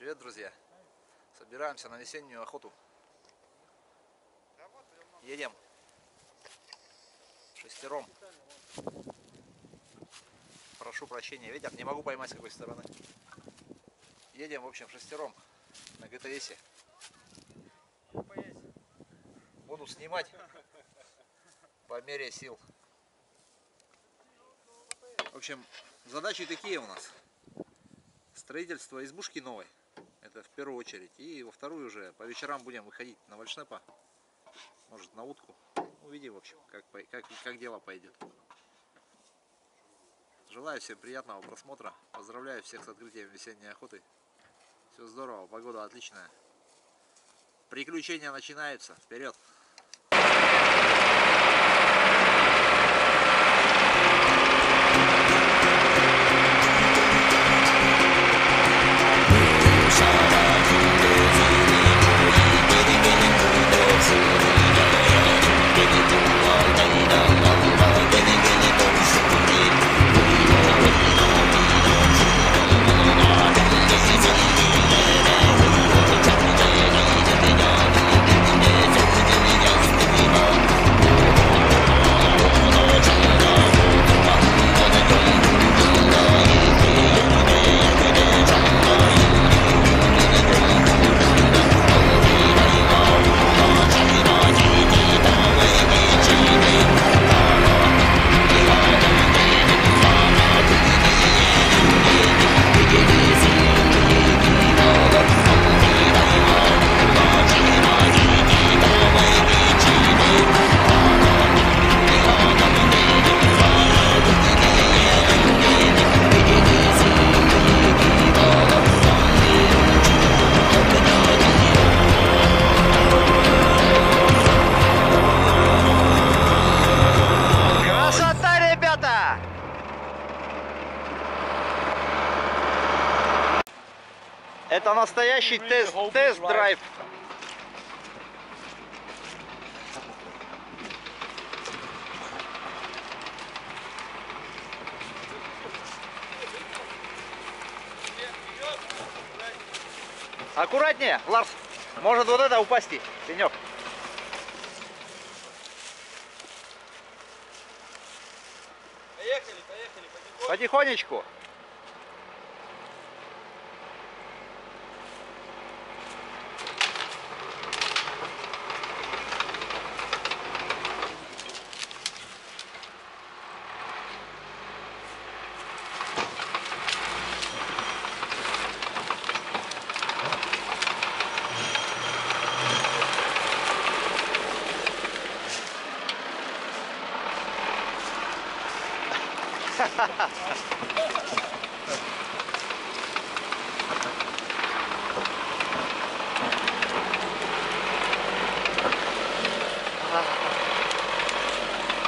Привет, друзья! Собираемся на весеннюю охоту. Едем шестером. Прошу прощения, ветер, не могу поймать с какой стороны. Едем, в общем, шестером на ГТСе. Буду снимать по мере сил. В общем, задачи такие у нас. Строительство избушки новой. Это в первую очередь. И во вторую уже по вечерам будем выходить на вальшнепа. Может на утку. Увидим, в общем, как, как, как дело пойдет. Желаю всем приятного просмотра. Поздравляю всех с открытием весенней охоты. Все здорово, погода отличная. Приключения начинаются. Вперед! Тест-драйв. Аккуратнее, Ларс. Может вот это упасть, пенек. Поехали, поехали, потихоньку. Потихонечку.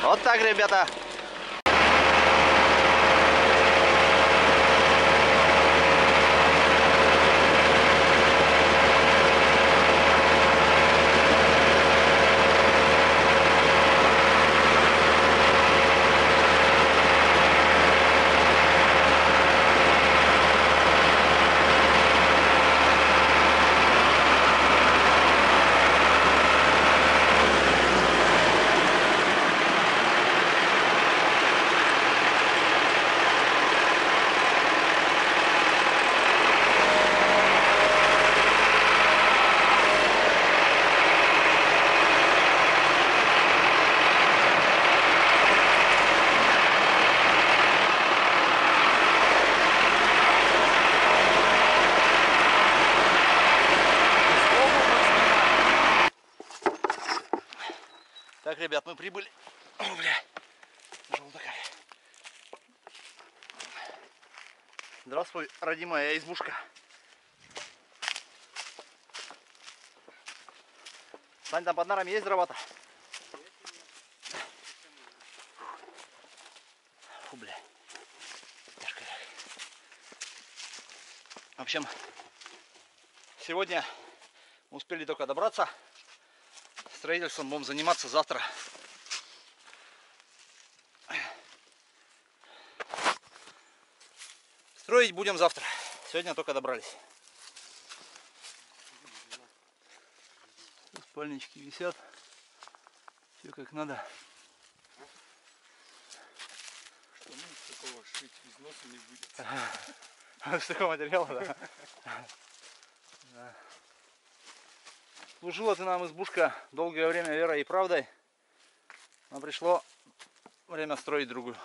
Вот так, ребята. Так, ребят, мы прибыли. О, бля. Желтая. Здравствуй, родимая избушка. Сань, там под нарами есть дрова-то? Фу, бля. Тяжко. В общем, сегодня успели только добраться. Строительством будем заниматься завтра. Строить будем завтра. Сегодня только добрались. Спальнички висят. Все как надо. Что из такого шить без носа не будет. С такого материала, да. Служила ну, ты нам избушка долгое время верой и правдой. Но пришло время строить другую.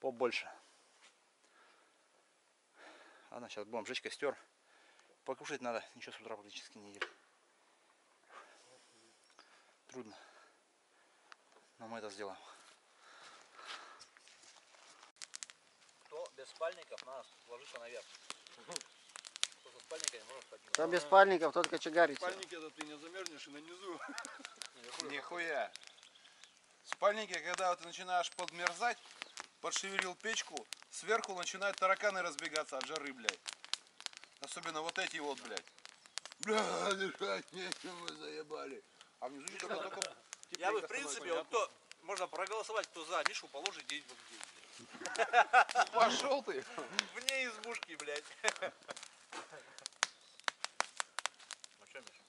Побольше. Ладно, сейчас будем жечь костер. Покушать надо. Ничего с утра практически не ели. Трудно. Но мы это сделаем. Кто без спальников, надо ложиться наверх. Кто со спальниками, может спать Кто без спальников, тот кочегарится. Спальники это ты не замерзнешь и на низу. Нихуя. Спальники, когда ты начинаешь подмерзать, подшевелил печку, сверху начинают тараканы разбегаться от жары, блядь. Особенно вот эти вот, блядь. Бля, дышать нечем, мы заебали. А внизу что только Я бы, в принципе, вот кто, можно проголосовать, кто за Мишу положит день вот здесь, понятно? Пошел ты. Вне избушки, блядь. Ну что, Миша?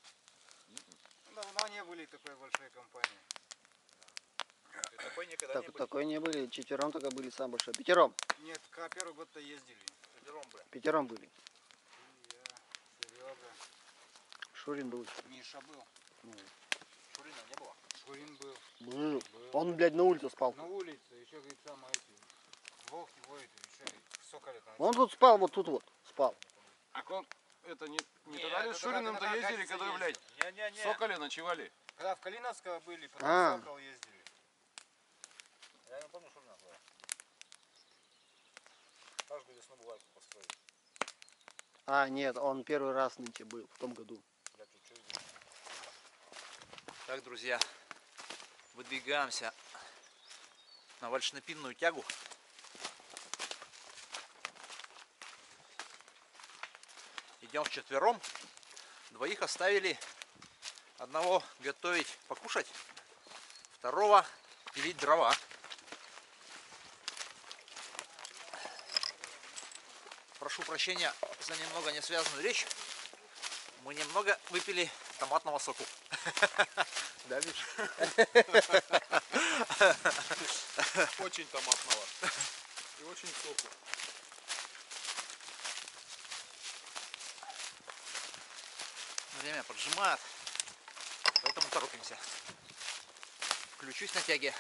Давно не были такой большой компании. Такой никогда Так, не был. такой не были, четвером только были самый большой. Пятером, Нет, к первый год-то ездили. Пятером, бля. пятером были. Я, Серега, Шурин был. Миша был, Шурина не было. Шурин был. Был. Он, блядь, на улице спал. На улице, еще, говорит, там эти, волки воют, еще и соколи там. Он тут спал, вот тут вот, спал. А он, это не, не Не, тогда ли с Шуриным-то ездили, когда, блядь, Не-не-не. в Соколе ночевали? Когда в Калиновского были, потом А. в Сокол ездили. Я не помню, Шурина была. Каждую весну бывает построить. А, нет, он первый раз нынче был, в том году. Что? Так, друзья, выдвигаемся на вальшнепинную тягу. Идем вчетвером. Двоих оставили. Одного готовить, покушать. Второго пилить дрова. Прошу прощения за немного несвязанную речь. Мы немного выпили томатного соку. Да, Миш? Очень томатного. И очень соку. Время поджимает, поэтому торопимся. Включусь на тяге.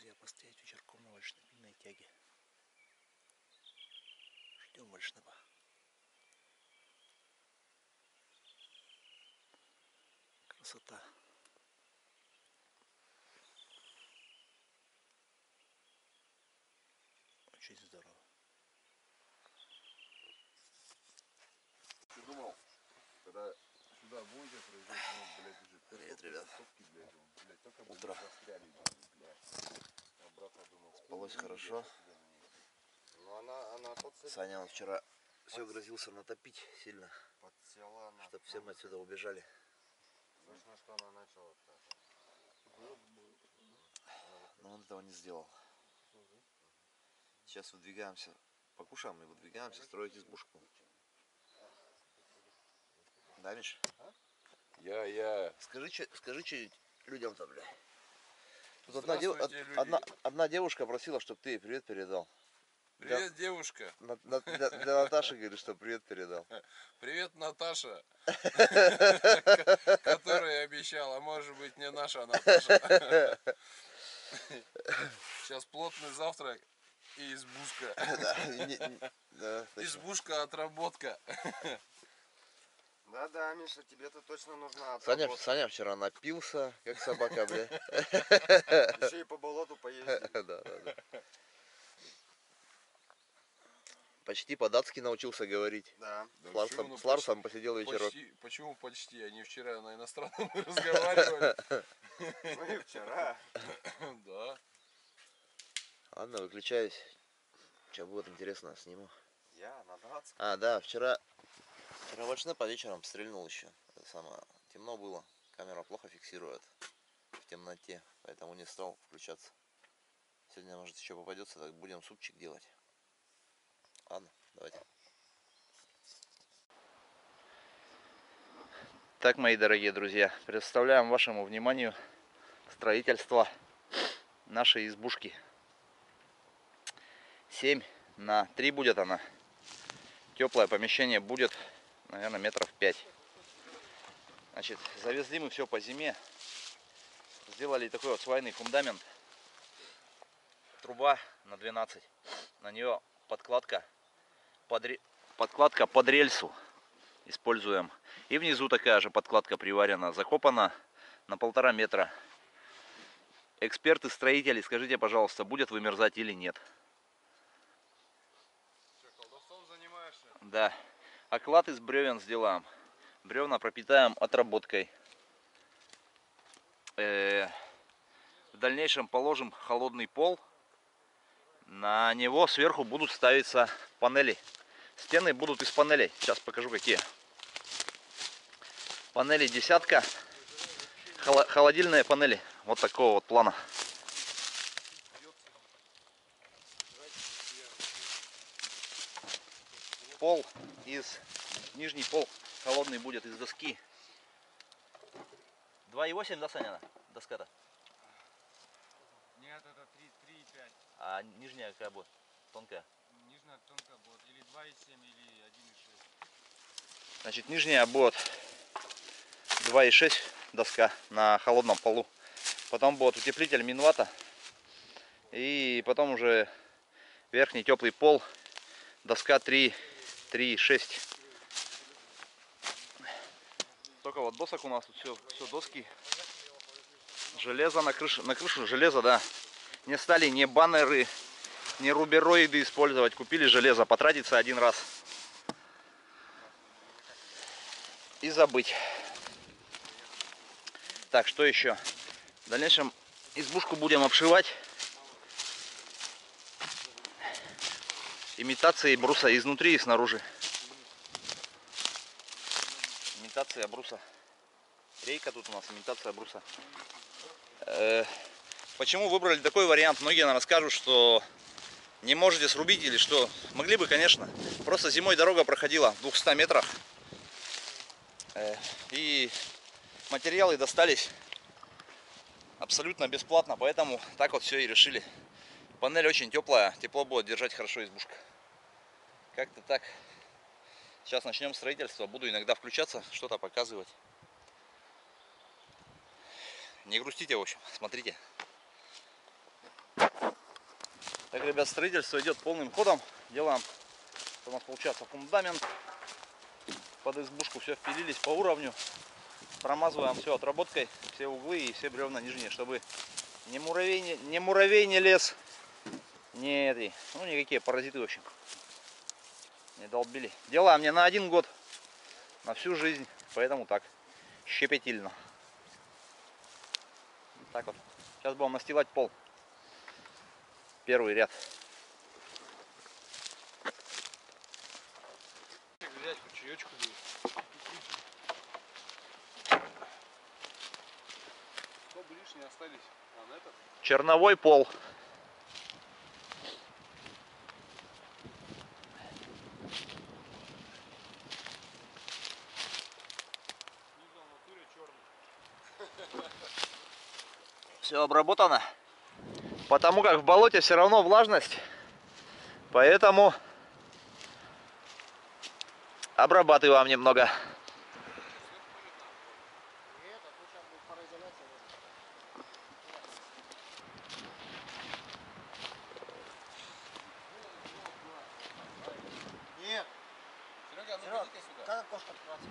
Друзья, постоять вечерком на вальшнепинной тяге. Ждем вальшнепа. Красота. Очень здорово. Ты думал, когда сюда будете ну, блядь, уже Привет, ребят. сотки, блядь, он, блядь, только Утро. застряли, блядь. Обратно думал, Спалось хорошо. Ну она, она подсела, Саня он вчера все грозился натопить сильно, подсела на... чтобы все мы отсюда убежали. Слышно, что она начала. Но он этого не сделал. Сейчас выдвигаемся, покушаем и выдвигаемся строить избушку. Да, Миш? Я, я. Скажи, че, скажи что людям-то, бля. Тут одна, дев- люди. одна, одна девушка просила, чтобы ты ей привет передал. Привет, девушка. На- на- для, для Наташи говорит, что привет передал. Привет, Наташа. Которая обещала, может быть, не наша Наташа. Сейчас плотный завтрак и избушка. Избушка отработка. Да-да, Миша, тебе-то точно нужна Саня, отработка. Саня вчера напился, как собака, бля. Еще и по болоту поездили. Да, да, да. Почти по-датски научился говорить. Да. С Ларсом, с Ларсом посидел вечерок. Почти, почему почти? Они вчера на иностранном разговаривали. Мы вчера. Да. Ладно, выключаюсь. Что будет интересно, сниму. Я на датском. А, да, вчера, вчера вальшне по вечерам стрельнул еще. Это самое, темно было, камера плохо фиксирует в темноте, поэтому не стал включаться. Сегодня, может, еще попадется, так будем супчик делать. Ладно, давайте. Так, мои дорогие друзья, представляем вашему вниманию строительство нашей избушки. 7 на 3 будет она. Теплое помещение будет, наверное, метров 5. Значит, завезли мы все по зиме. Сделали такой вот свайный фундамент. Труба на 12. На нее подкладка под, ре- подкладка под рельсу используем. И внизу такая же подкладка приварена, закопана на полтора метра. Эксперты-строители, скажите, пожалуйста, будет вымерзать или нет? Колдовством занимаешься? Да. Оклад из бревен сделаем. Бревна пропитаем отработкой. Э, В дальнейшем положим холодный пол. На него сверху будут ставиться панели. Стены будут из панелей. Сейчас покажу какие. Панели десятка. Холо- Холодильные панели. Вот такого вот плана. Пол из нижний пол холодный будет из доски. 2,8, да, Саня? Доска-то. Нет, это 3, 3,5. А нижняя какая будет? Тонкая. Нижняя тонкая будет. Или 2,7, или 1,6. Значит, нижняя будет 2,6 доска на холодном полу. Потом будет утеплитель Минвата. И потом уже верхний теплый пол. Доска 3, 3,6. Только вот досок у нас тут все, все доски. Железо на крышу, на крышу железо, да. Не стали ни баннеры, ни рубероиды использовать. Купили железо, потратиться один раз. и забыть. Так, что еще? В дальнейшем избушку будем обшивать имитацией бруса изнутри и снаружи. Имитация бруса. Рейка тут у нас, имитация бруса. Э, почему выбрали такой вариант? Многие, наверное, скажут, что не можете срубить или что. Могли бы, конечно. Просто зимой дорога проходила в 200 метрах. Э, И материалы достались абсолютно бесплатно, поэтому так вот все и решили. Панель очень теплая, тепло будет держать хорошо избушка. Как-то так. Сейчас начнем строительство, буду иногда включаться, что-то показывать. Не грустите, в общем, смотрите. Так, ребят, строительство идет полным ходом. Делаем, у нас получается фундамент под избушку все впилились по уровню. Промазываем все отработкой, все углы и все бревна нижние, чтобы ни муравей не, ни муравей не лез, ни эти, ну никакие паразиты в общем не долбили. Делаем не на один год, на всю жизнь, поэтому так, щепетильно. Вот Так вот. Сейчас будем настилать пол. Первый ряд. Взять по чаечку. Чтобы лишние остались. А на этот? Черновой пол. Снизу в натуре черный. Все обработано. Потому как в болоте все равно влажность. Поэтому обрабатываем немного. Нет, а тут сейчас будет пароизоляция. Нет, Серега, ну Серег, иди сюда. как окошко открываться?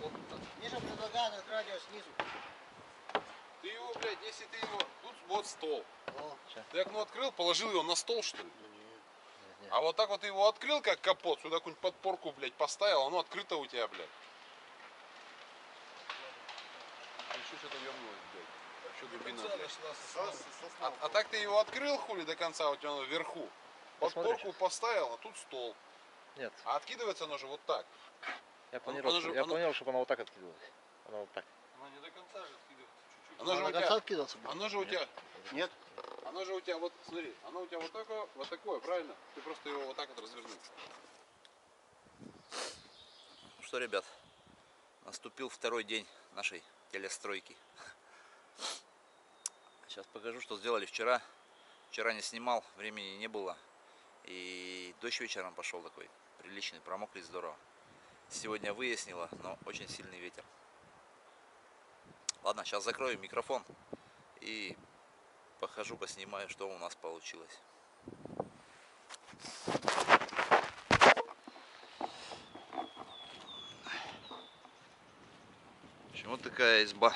Вот так. Ниже предлагаю на радио снизу. Ты его, блядь, если ты его... Тут вот стол. О, Ты окно открыл, положил его на стол, что ли? А вот так вот ты его открыл, как капот, сюда какую-нибудь подпорку, блядь, поставил, оно открыто у тебя, блядь. А еще что-то вернулось, блядь. Что дубина, блядь. А, а так ты его открыл, хули, до конца, у тебя оно вверху. Подпорку поставил, а тут стол. Нет, А откидывается оно же вот так. я планировал, оно же- я оно- планировал, чтобы она вот так откидывалась. Она вот так. Она не до конца же откидывается. Оно же у тебя, откидываться будет? оно же у тебя, Нет? оно же у тебя вот, смотри, оно у тебя вот такое, вот такое, правильно? Ты просто его вот так вот развернул. Ну что, ребят, наступил второй день нашей телестройки. Сейчас покажу, что сделали вчера. Вчера не снимал, времени не было. И дождь вечером пошел такой, приличный, промокли здорово. Сегодня выяснило, но очень сильный ветер. Ладно, сейчас закрою микрофон и похожу, поснимаю, что у нас получилось. Вот такая изба.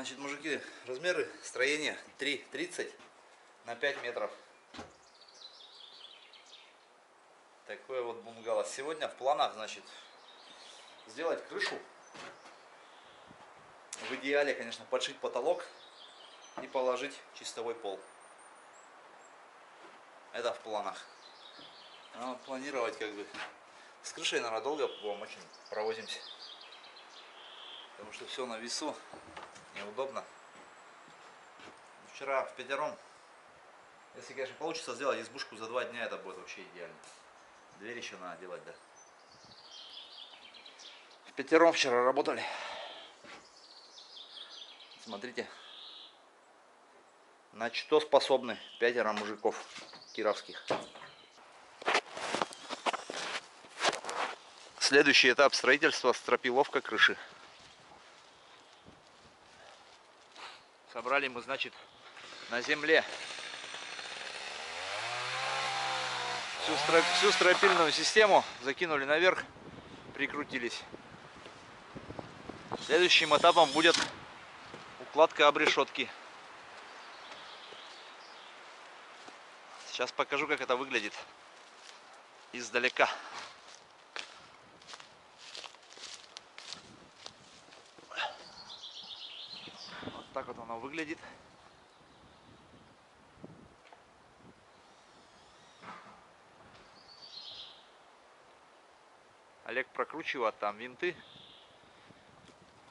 Значит, мужики, размеры строения 3,30 на 5 метров. Такое вот бунгало. Сегодня в планах, значит, сделать крышу. В идеале, конечно, подшить потолок и положить чистовой пол. Это в планах. Вот планировать как бы с крышей, наверное, долго будем очень провозимся. Потому что все на весу неудобно. Вчера в пятером, если, конечно, получится сделать избушку за два дня, это будет вообще идеально. Дверь еще надо делать, да. В пятером вчера работали. Смотрите. На что способны пятеро мужиков кировских. Следующий этап строительства стропиловка крыши. Собрали мы, значит, на земле всю, стро- всю стропильную систему, закинули наверх, прикрутились. Следующим этапом будет укладка обрешетки. Сейчас покажу, как это выглядит издалека. Так вот оно выглядит. Олег прокручивает там винты.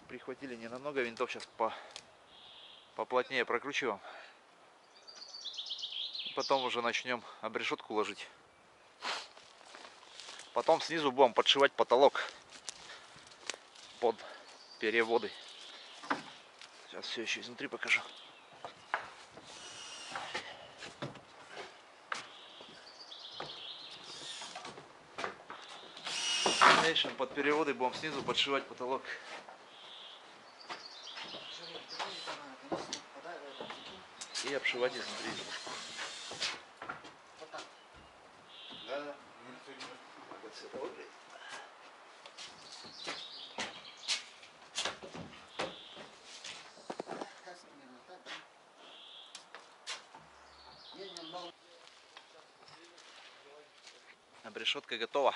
Прихватили не намного винтов, сейчас по поплотнее прокручиваем. Потом уже начнем обрешетку ложить. Потом снизу будем подшивать потолок под переводы. Сейчас все еще изнутри покажу. Дальнейшем под переводы будем снизу подшивать потолок. И обшивать изнутри избушку. Да, да. Вот это выглядит. Обрешетка готова.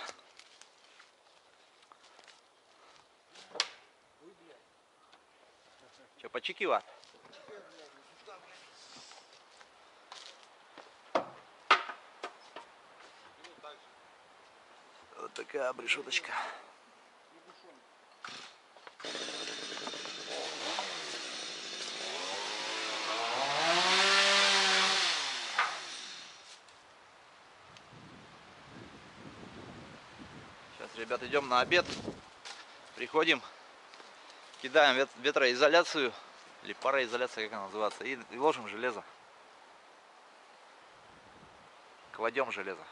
Че, почекива? Вот такая обрешеточка. Ребят, идем на обед. Приходим, кидаем вет- ветроизоляцию, или пароизоляция, как она называется, и, и ложим железо. Кладем железо.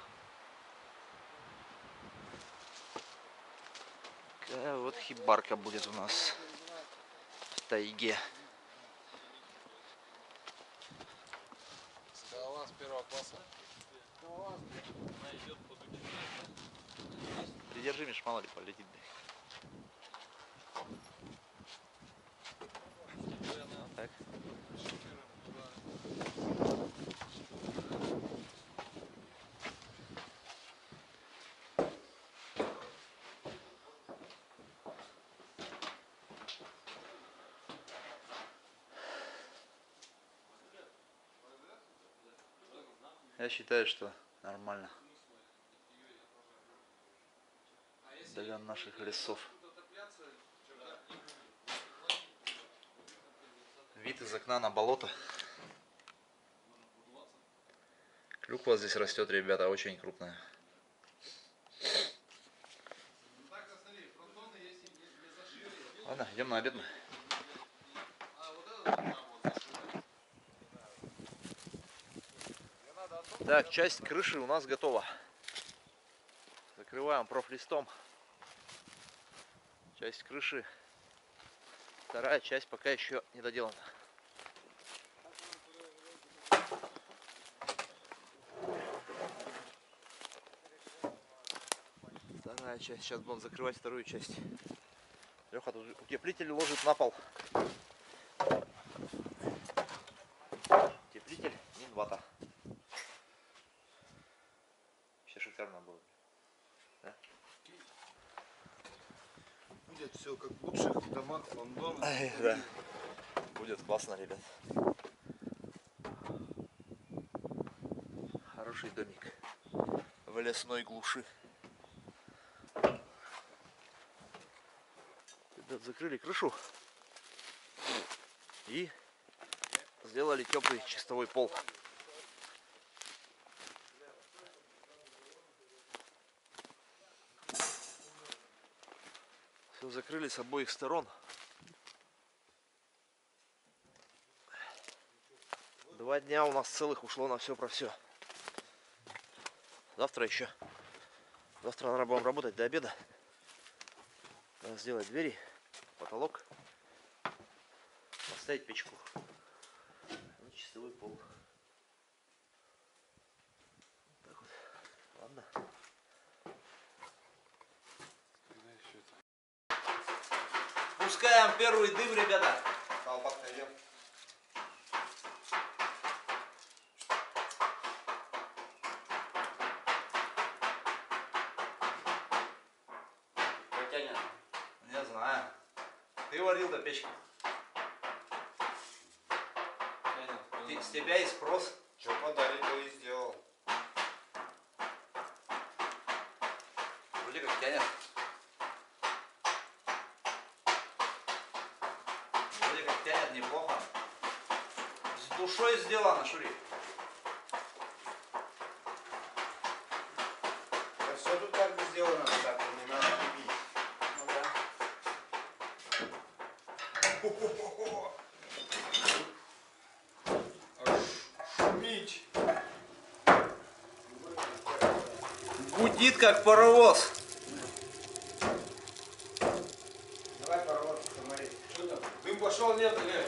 Вот хибарка будет у нас в тайге. Скалолаз первого класса. Придержи, Миш, мало ли полетит. Так. Я считаю, что нормально. Для наших лесов. Вид из окна на болото. Клюква здесь растет, ребята, очень крупная. Ладно, идем на обед. Так, часть крыши у нас готова. Закрываем профлистом. Часть крыши. Вторая часть пока еще не доделана. Вторая часть. Сейчас будем закрывать вторую часть. Леха тут утеплитель ложит на пол. Утеплитель Минвата. Вообще шикарно будет. Будет все как в Да. Будет классно, ребят. Хороший домик в лесной глуши. Ребят, закрыли крышу и сделали теплый чистовой пол. Все закрыли с обоих сторон. Два дня у нас целых ушло на все про все. Завтра еще. Завтра, наверное, будем работать до обеда. Надо сделать двери, потолок, поставить печку. И чистовой пол. Так вот. Ладно. Пускаем первый дым, ребята. Колбаска идем. Ты варил до печки. Ты- С тебя и спрос. Что подарить, то и сделал. Вроде как тянет. Вроде как тянет неплохо. С душой сделано, Шури. Да все тут как бы сделано, так не надо любить. Ну да. Шумить. Гудит как паровоз. Давай порвать, смотри. Что там? Дым пошел, нет или?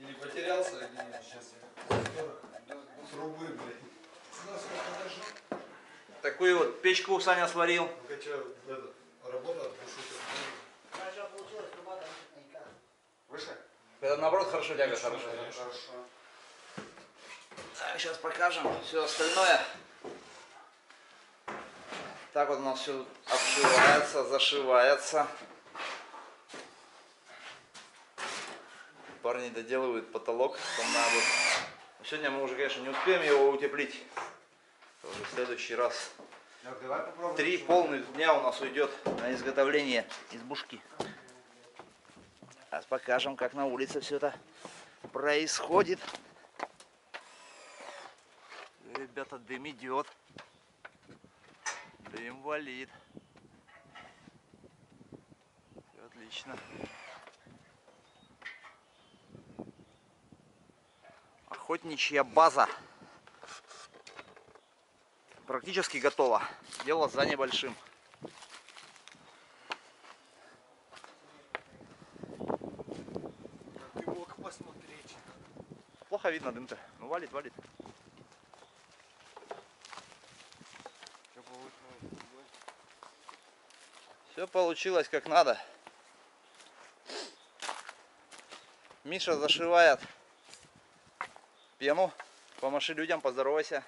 Или потерялся, или нет, сейчас трубы, блядь. Такую вот печку Саня сварил. Ну-ка, что, это, работа Хорошо получилось, труба там никак. Выше? Это наоборот хорошо тяга хорошая. Хорошо. Так, сейчас покажем все остальное. Так вот у нас все обшивается, зашивается. Парни доделывают потолок, там надо. Сегодня мы уже, конечно, не успеем его утеплить. Уже в следующий раз. Так, давай попробуем. Три полных дня у нас уйдет на изготовление избушки. Сейчас покажем, как на улице все это происходит. Ребята, дым идет. Дым валит. Всё Отлично. Охотничья база. Практически готова. Дело за небольшим. Плохо видно дым-то. Ну валит, валит. Все получилось как надо. Миша зашивает пену. Помаши людям, поздоровайся.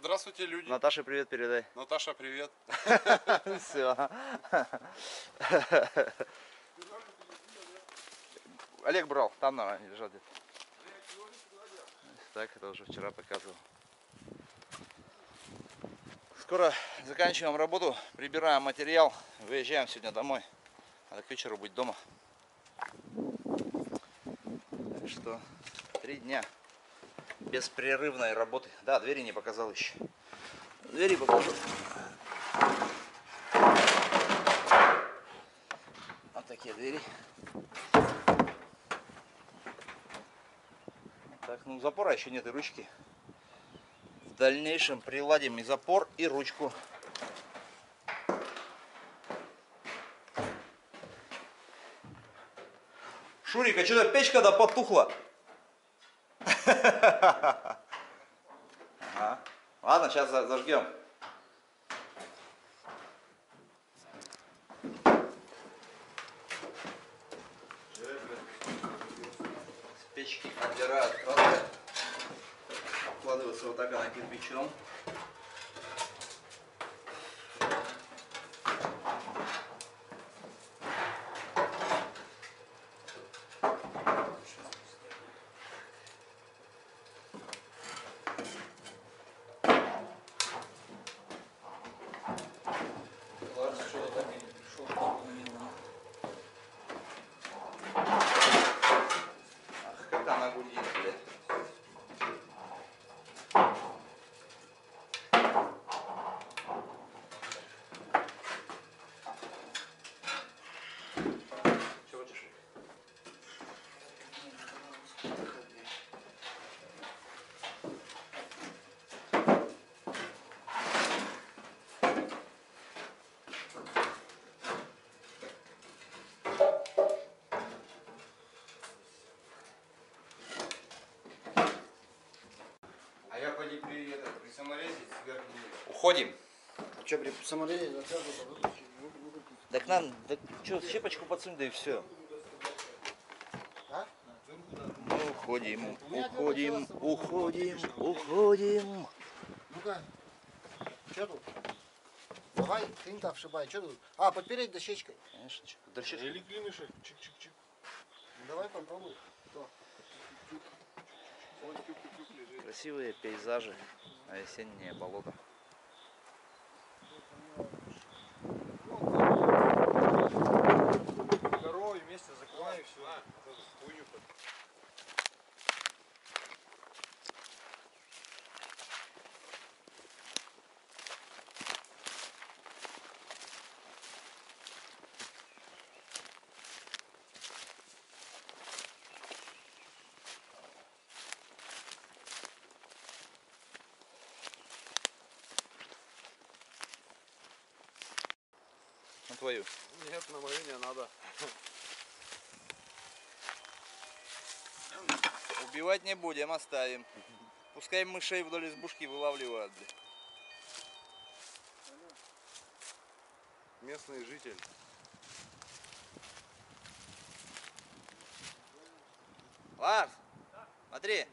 Здравствуйте, люди. Наташе привет передай. Наташа, привет. Все. Олег брал, там, наверное, лежат где-то. Так, это уже вчера показывал. Скоро заканчиваем работу, прибираем материал, выезжаем сегодня домой. Надо к вечеру быть дома. Так что три дня беспрерывной работы. Да, двери не показал еще. Двери покажу. Вот такие двери. Так, ну запора еще нет и ручки. В дальнейшем приладим и запор, и ручку. Шурик, а что-то печка да потухла. Ладно, сейчас зажгем. С печки отдирают краски. Вкладывается вот так она кирпичом. Ах, как она гудит, блядь. Чего хочешь? А я поди при, это, при саморезе сверху Уходим. Что, при выключить? Так нам, так что, щепочку подсунь, да и все. А? Мы уходим, уходим, уходим, уходим. Ну-ка. Что тут? Давай, ты вшибай. Что тут? А, подпереть дощечкой. Конечно, дрочишь? Или клинышек. Чик-чик-чик. Ну, Давай попробуй. Красивые пейзажи, осеннее болото. Корой вместе закрывай и все. Хуйню под- На твою. Нет, на мою не надо. Убивать не будем, оставим. Пускай мышей вдоль избушки вылавливают. Местный житель. Ларс, смотри.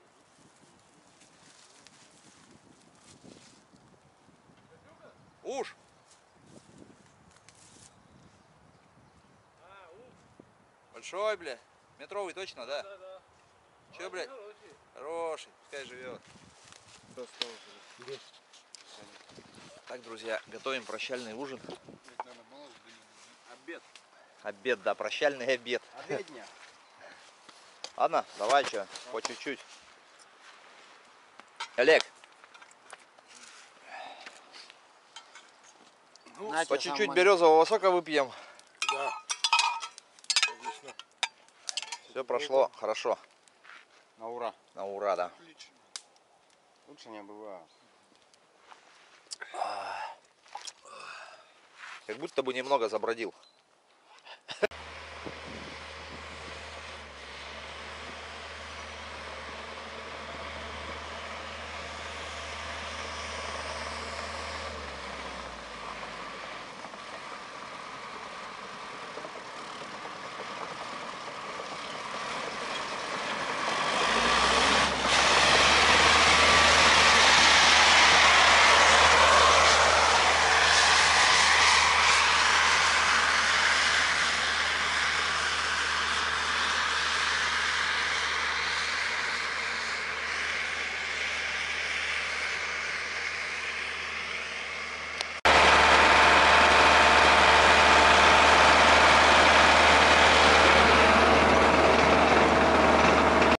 Уж. Большой, бля. Метровый точно, да? Да, да. Че, блядь? Хороший, пускай живет. Так, друзья, готовим прощальный ужин. Обед. Обед, да, прощальный обед. Обедня. Ладно, давай что, по чуть-чуть. Олег. Ну, по чуть-чуть березового сока выпьем. Да. Все прошло хорошо. На ура. На ура, да. Отлично. Лучше не бывает. Как будто бы немного забродил.